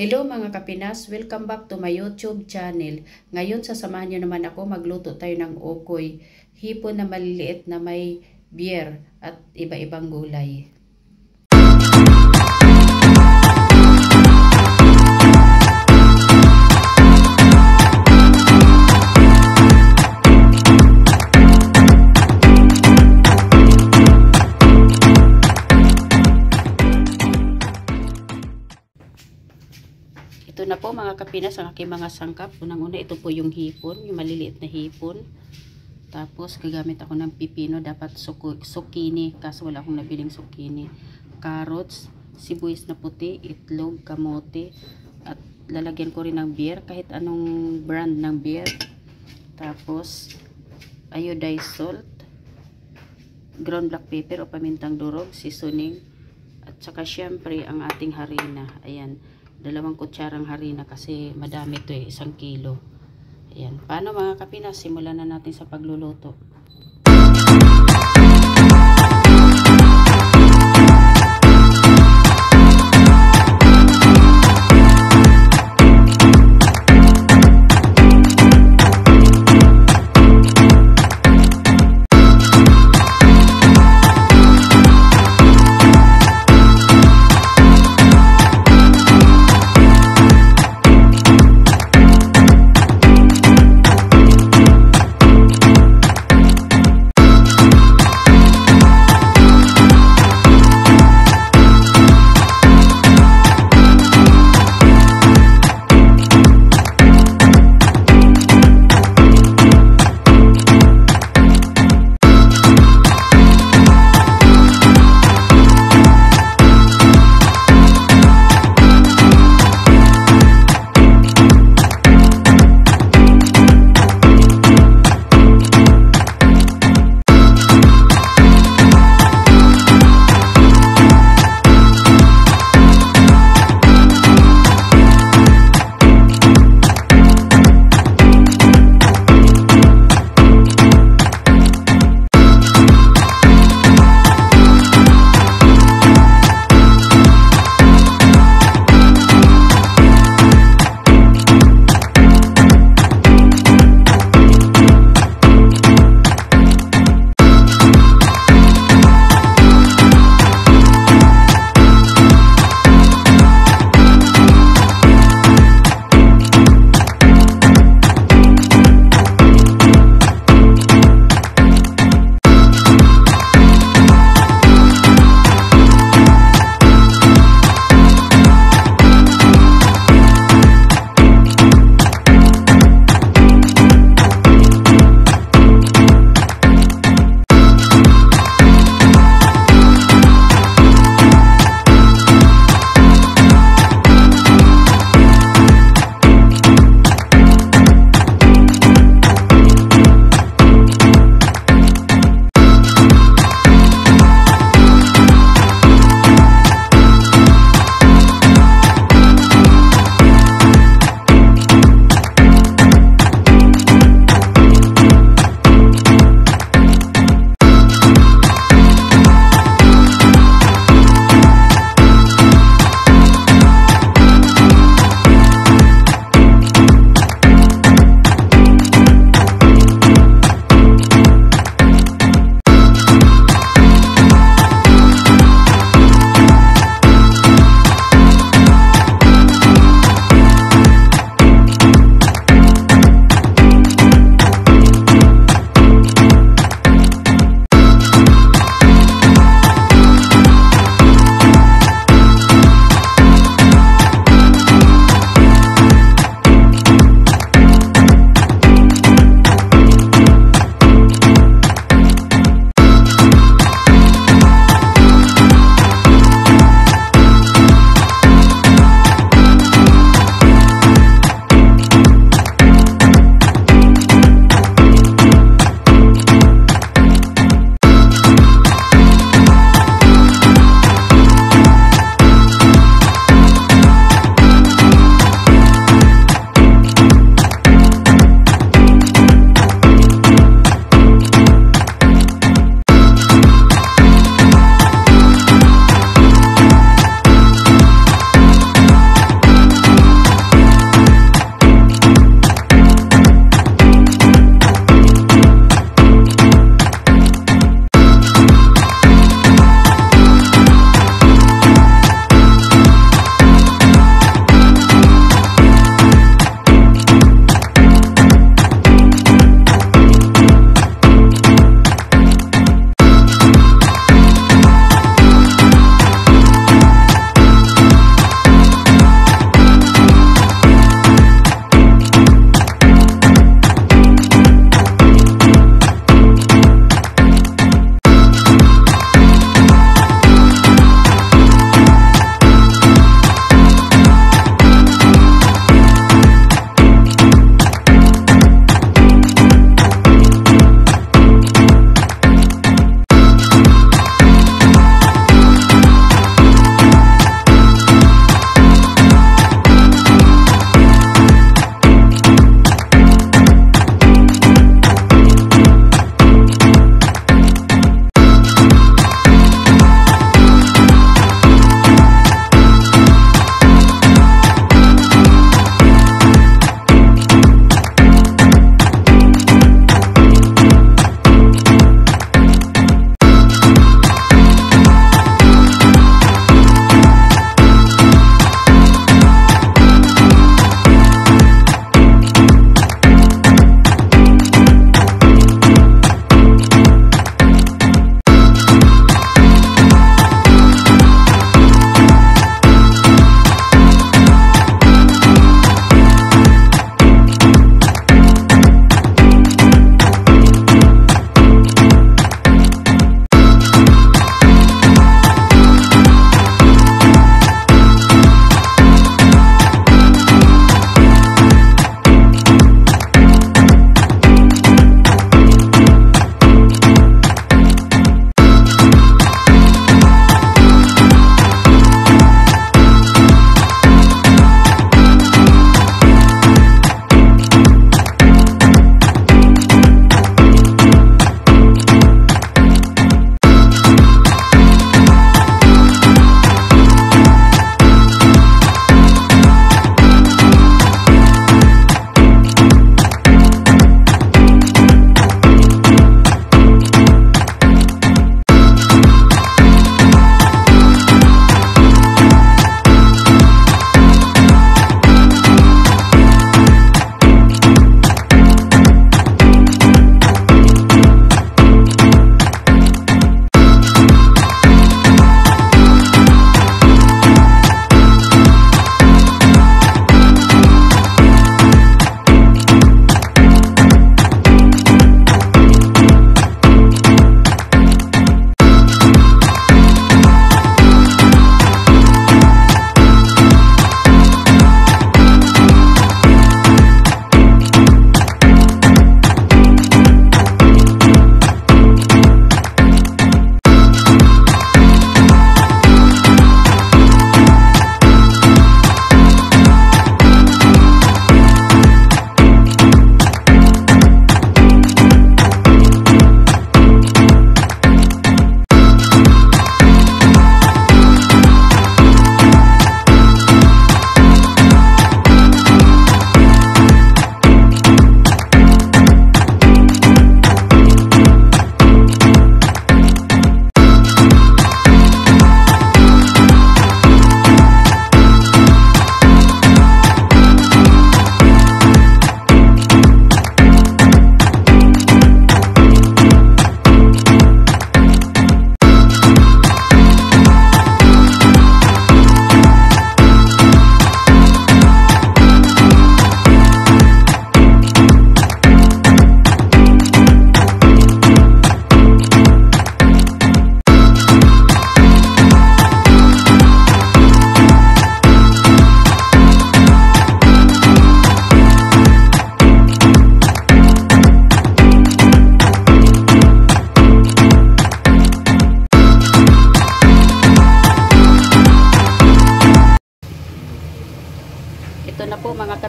Hello mga kapinas, welcome back to my YouTube channel. Ngayon sasamahan niyo naman ako magluto tayo ng okoy, hipon na maliliit na may beer at iba-ibang gulay. Kapinas ang aking mga sangkap. Unang-una ito po yung hipon, yung maliliit na hipon. Tapos gagamit ako ng pipino, dapat suku, sukini kaso wala akong nabiling sukini. Carrots, sibuyas na puti, itlog, kamote at lalagyan ko rin ng beer kahit anong brand ng beer. Tapos iodized salt, ground black pepper o pamintang durog, seasoning at saka syempre ang ating harina. Ayan dalawang kutsarang harina kasi madami to eh, isang kilo. Ayan. Paano mga kapinas? Simulan na natin sa pagluluto.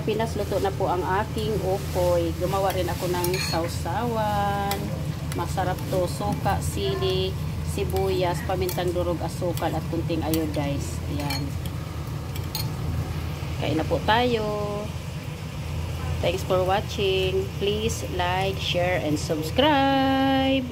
Kapinas, luto na po ang aking ukoy. Gumawa rin ako ng sausawan. Masarap to, suka, sili, sibuyas, pamintang durog, asukal at kunting iodize. Ayan. Kain na po tayo. Thanks for watching. Please like, share, and subscribe.